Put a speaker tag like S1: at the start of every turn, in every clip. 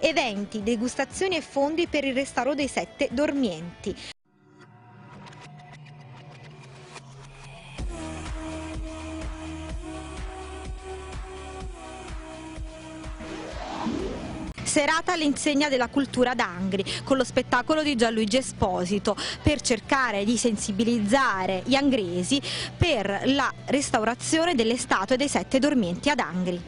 S1: Eventi, degustazioni e fondi per il restauro dei sette dormienti. serata all'insegna della cultura d'Angri con lo spettacolo di Gianluigi Esposito per cercare di sensibilizzare gli angresi per la restaurazione delle statue dei sette dormienti ad Angri.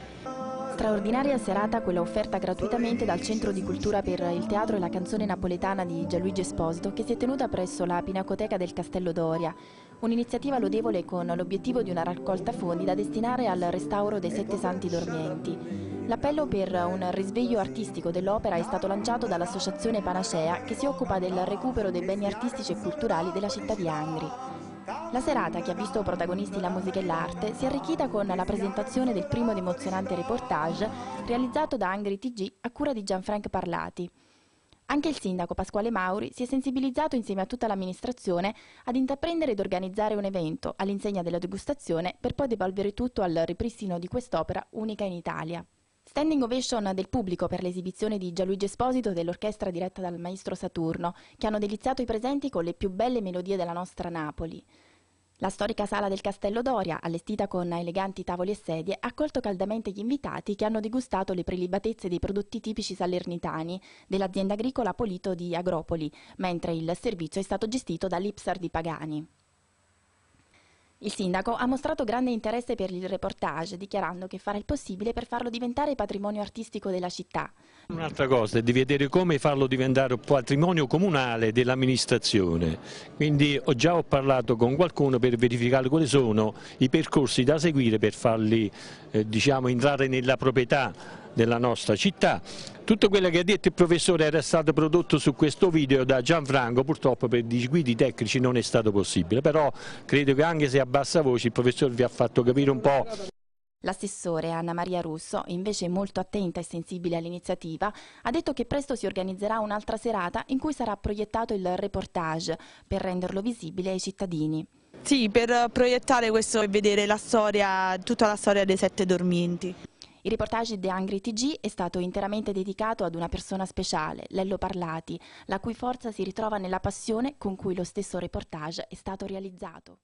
S2: Straordinaria serata quella offerta gratuitamente dal Centro di Cultura per il Teatro e la Canzone Napoletana di Gianluigi Esposito che si è tenuta presso la Pinacoteca del Castello Doria. Un'iniziativa lodevole con l'obiettivo di una raccolta fondi da destinare al restauro dei sette santi dormienti. L'appello per un risveglio artistico dell'opera è stato lanciato dall'associazione Panacea che si occupa del recupero dei beni artistici e culturali della città di Angri. La serata, che ha visto protagonisti la musica e l'arte, si è arricchita con la presentazione del primo ed emozionante reportage realizzato da Angri TG a cura di Gianfranco Parlati. Anche il sindaco Pasquale Mauri si è sensibilizzato insieme a tutta l'amministrazione ad intraprendere ed organizzare un evento all'insegna della degustazione per poi devolvere tutto al ripristino di quest'opera unica in Italia. Standing ovation del pubblico per l'esibizione di Gianluigi Esposito dell'orchestra diretta dal maestro Saturno, che hanno deliziato i presenti con le più belle melodie della nostra Napoli. La storica sala del Castello Doria, allestita con eleganti tavoli e sedie, ha accolto caldamente gli invitati che hanno degustato le prelibatezze dei prodotti tipici salernitani dell'azienda agricola Polito di Agropoli, mentre il servizio è stato gestito dall'Ipsar di Pagani. Il sindaco ha mostrato grande interesse per il reportage, dichiarando che farà il possibile per farlo diventare patrimonio artistico della città.
S3: Un'altra cosa è di vedere come farlo diventare patrimonio comunale dell'amministrazione, quindi ho già ho parlato con qualcuno per verificare quali sono i percorsi da seguire per farli eh, diciamo, entrare nella proprietà della nostra città. Tutto quello che ha detto il professore era stato prodotto su questo video da Gianfranco, purtroppo per disguidi tecnici non è stato possibile, però credo che anche se a bassa voce il professore vi ha fatto capire un po'
S2: L'assessore Anna Maria Russo, invece molto attenta e sensibile all'iniziativa, ha detto che presto si organizzerà un'altra serata in cui sarà proiettato il reportage per renderlo visibile ai cittadini.
S4: Sì, per proiettare questo e vedere la storia, tutta la storia dei sette dormienti.
S2: Il reportage di Angry TG è stato interamente dedicato ad una persona speciale, Lello Parlati, la cui forza si ritrova nella passione con cui lo stesso reportage è stato realizzato.